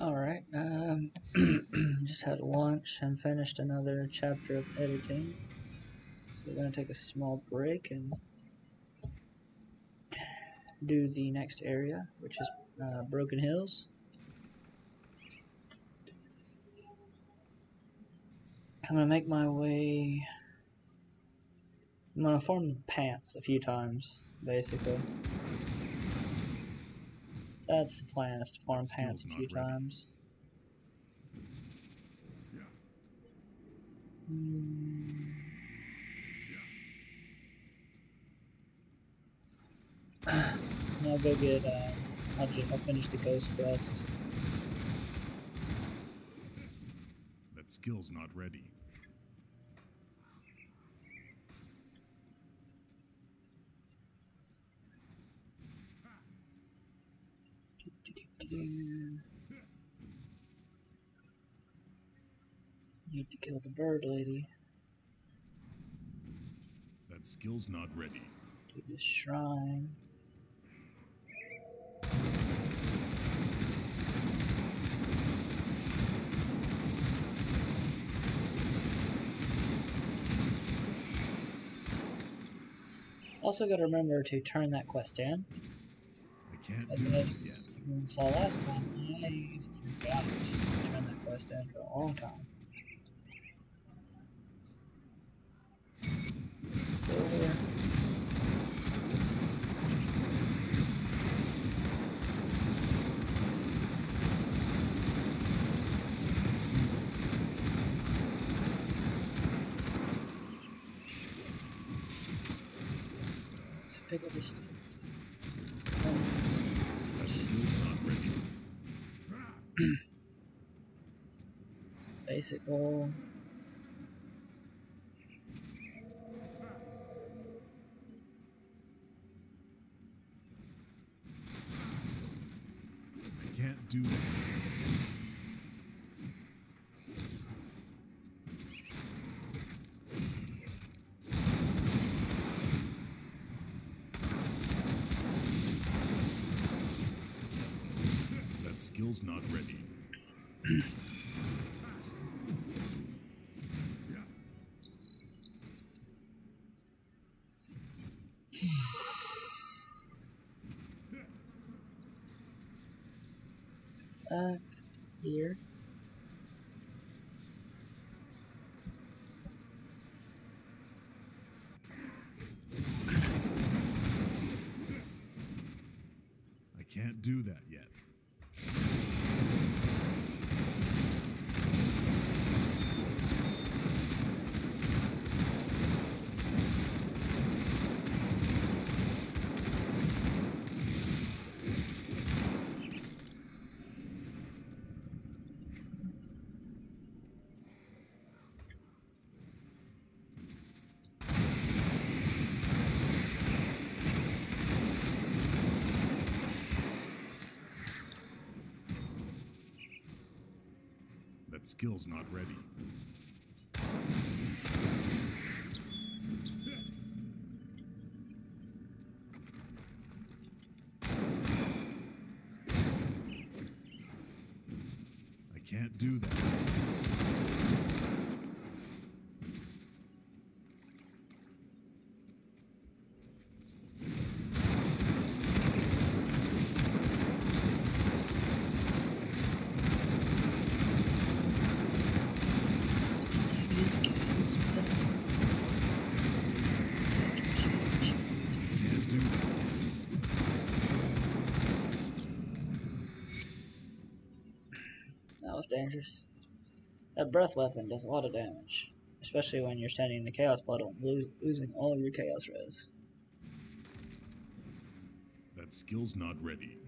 Alright, um, just had lunch and finished another chapter of editing. So we're going to take a small break and do the next area, which is uh, Broken Hills. I'm going to make my way... I'm going to form pants a few times, basically. That's the plan, is to farm pants a few times. Hmm. I'll go get, uh, I'll, just, I'll finish the ghost quest. That skill's not ready. Need to kill the bird lady. That skill's not ready. Do this shrine. Also got to remember to turn that quest in. I can't As do I that s- yet. saw last time, I forgot to turn that quest in for a long time. So here. So pick up this stuff. Basic goal. I can't do that. That skill's not ready. Back here. I can't do that yet. That skill's not ready. I can't do that. Can't do that. That was dangerous. That breath weapon does a lot of damage, especially when you're standing in the chaos puddle, lo- losing all your chaos res. That skill's not ready.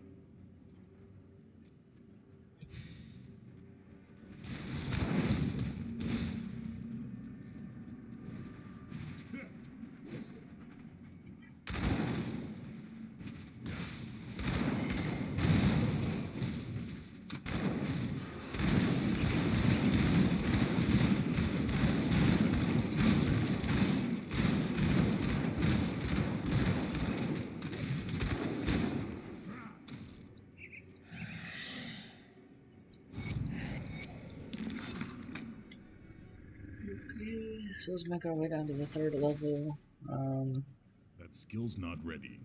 So let's make our way down to the third level. Um, That skill's not ready.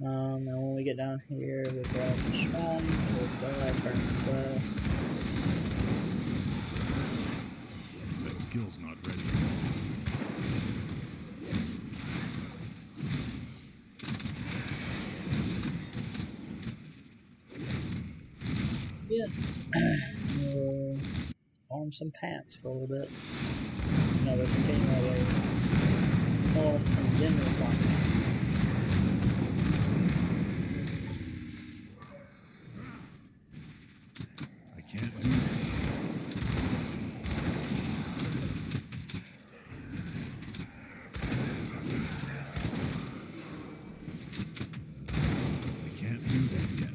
um, and when we get down here, we grab the shrine, we'll die, burn quest. That skill's not ready. Yeah. we'll farm some pants for a little bit. We're continuing our way north farm pants. I can't do that. I can't do that yet.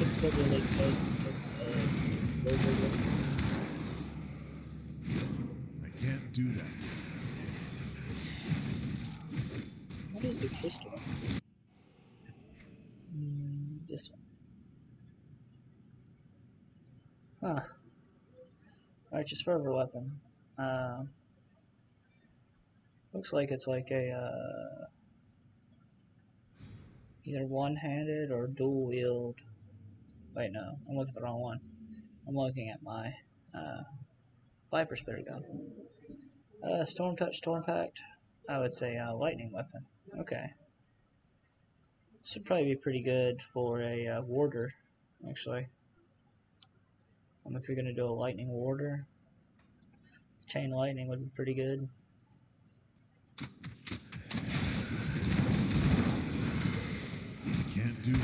It's probably like most uh, logo. I can't do that. What is the crystal? Mm, this one. Huh. Righteous fervor weapon. Uh, looks like it's like a uh, either one-handed or dual wield. Wait, no, I'm looking at the wrong one. I'm looking at my uh, Viper Spitter gun. Uh, Storm Touch, Storm Pact. I would say uh, lightning weapon. Okay. Should probably be pretty good for a uh, warder, actually. Um, if you're gonna do a lightning warder, chain lightning would be pretty good. Can't do.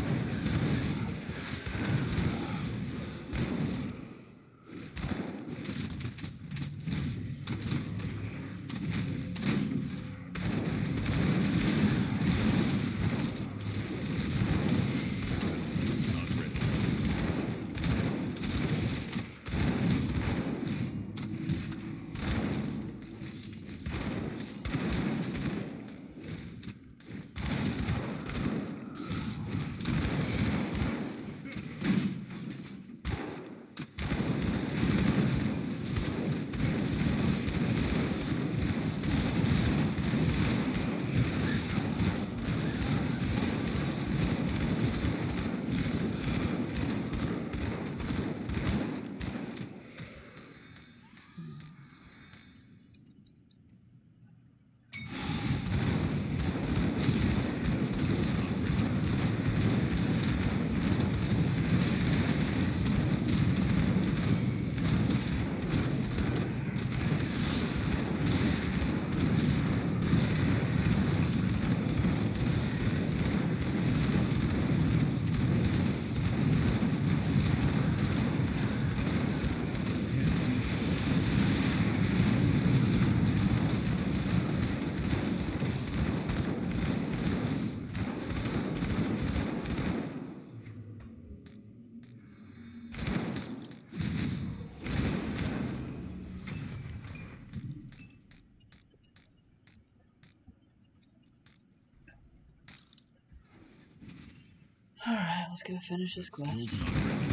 Alright, let's go finish this quest. Skill's not ready.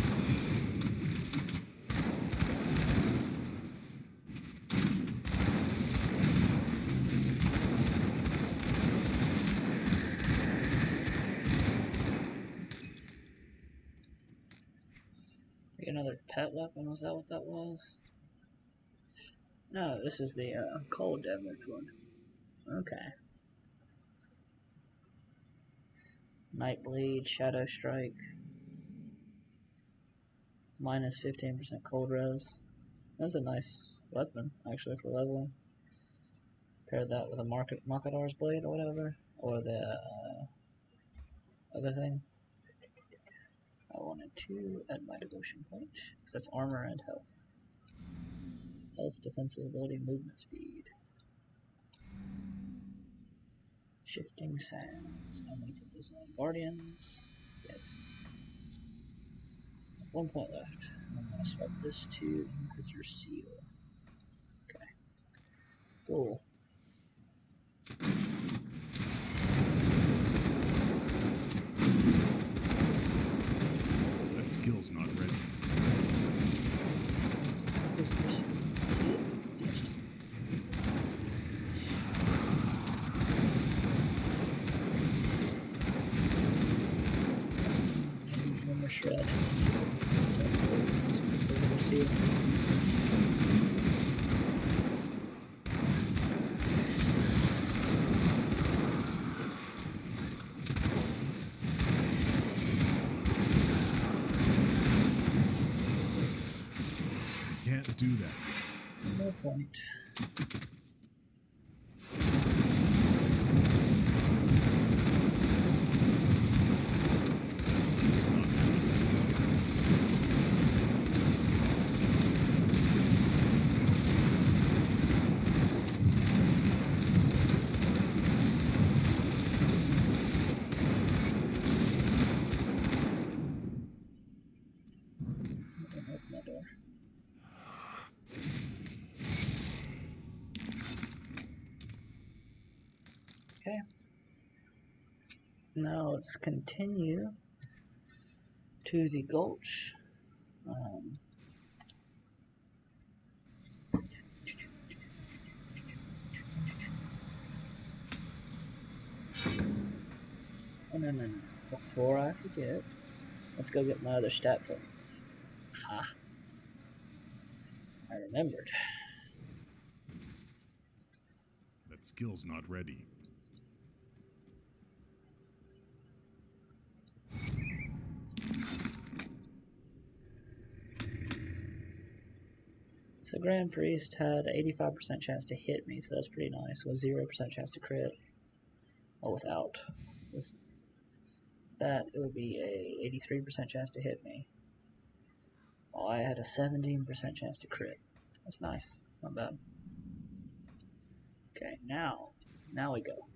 Get another pet weapon, was that what that was? No, this is the uh, cold damage one. Okay. Nightblade, Shadow Strike. Minus 15% cold res. That's a nice weapon, actually, for leveling. Pair that with a market Makadar's blade or whatever. Or the uh, other thing. I wanted to add my devotion point, because that's armor and health. Health, defensive ability, movement speed. Shifting sands. I'm gonna put this on Guardians. Yes. one point left. I'm gonna swap this to Inquisitor Seal. Okay. Cool. That skill's not ready. Inquisitor Seal. Yes. One more shred. Inquisitor Seal. Can't do that. No point. Now let's continue to the gulch. Um, no, no, no. Before I forget, let's go get my other stat point. Ha. I remembered. That skill's not ready. So Grand Priest had 85% chance to hit me, so that's pretty nice. With 0% chance to crit. Well, without. With that, it would be a 83% chance to hit me. While I had a 17% chance to crit. That's nice. It's not bad. Okay, now, now we go.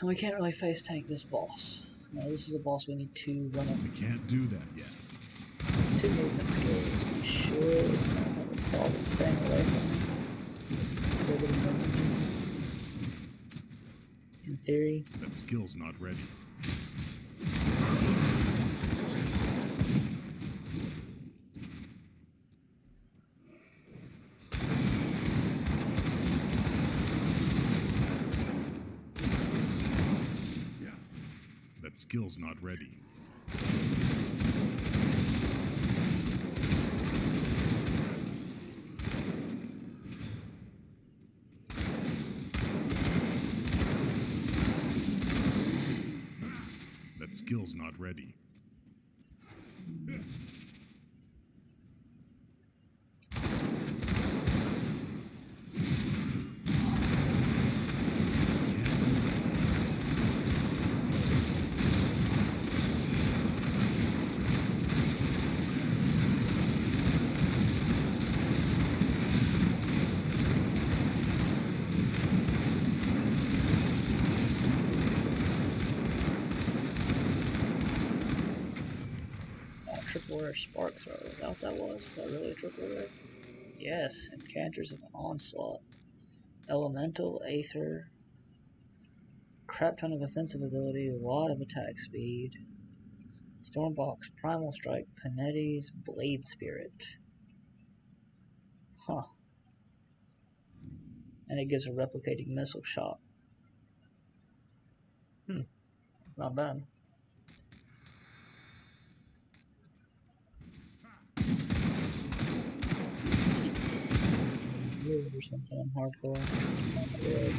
And we can't really face tank this boss. No, this is a boss we need to run up We can't do that yet. Two movement skills. Not have a problem staying away from. Still getting movement. In theory, That skill's not ready. Yeah. That skill's not ready. That skill's not ready. Rare spark throw. Is that what that was? Is that really a triple rare? Yes, Encanters of an Onslaught. Elemental, Aether. Crap ton of offensive ability, a lot of attack speed. Stormbox, Primal Strike, Panetti's Blade Spirit. Huh. And it gives a replicating missile shot. Hmm. It's not bad. Druid or something on hardcore. Good.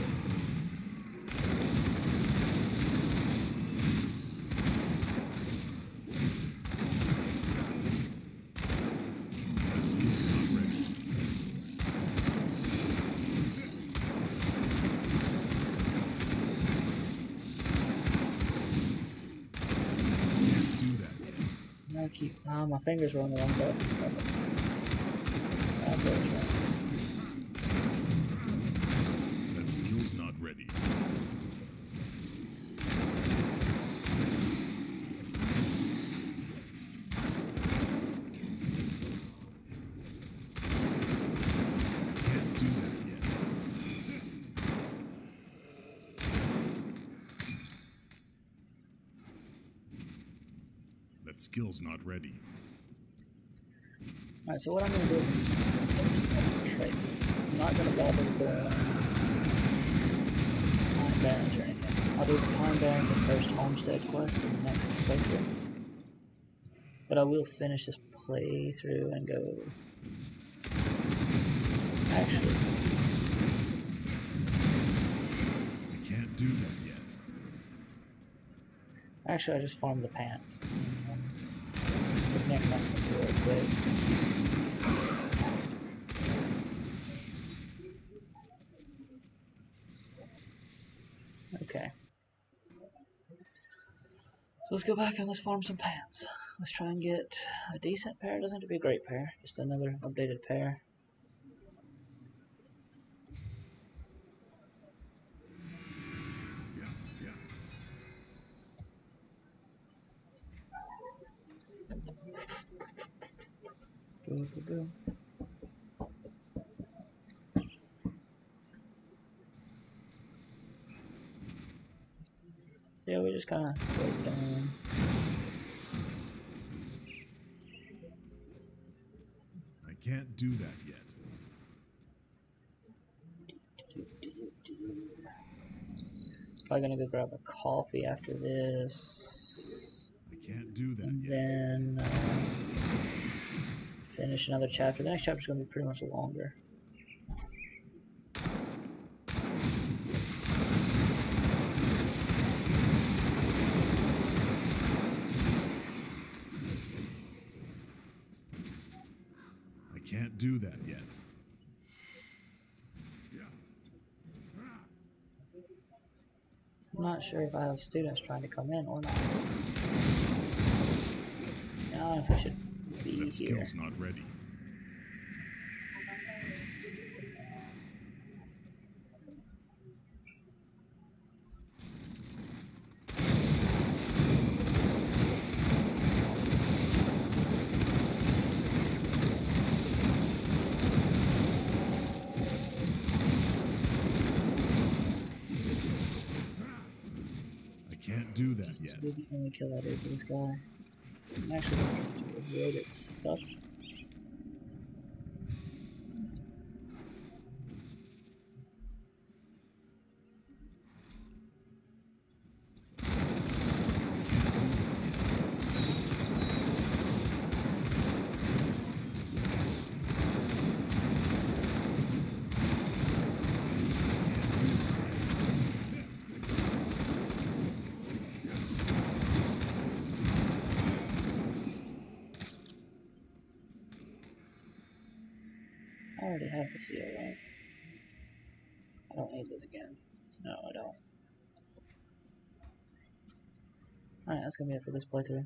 Keep. Ah, my fingers were on the wrong button. It. That's what it's wrong. That skill's not ready. That skill's not ready. Alright, so what I'm gonna do is I'm just gonna trade. I'm not gonna bother with the Pine Barrens or anything. I'll do the Pine Barrens and First Homestead quest in the next playthrough. But I will finish this playthrough and go. Actually, I can't do that yet. actually, I just farmed the pants. Next be really quick. Okay. So let's go back and let's farm some pants. Let's try and get a decent pair. It doesn't have to be a great pair, just another updated pair. Boo, boo, boo. So yeah, we just kind of goes down. I can't do that yet. Probably gonna go grab a coffee after this, I can't do that and yet. then uh, finish another chapter. The next chapter's gonna be pretty much longer. I can't do that yet. I'm not sure if I have students trying to come in or not. I honestly should That skill's not ready. I can't do that This yet. will be the only kill I do for this guy. I'm actually to stuff. I already have the seal, right? I don't need this again. No, I don't. Alright, that's gonna be it for this playthrough.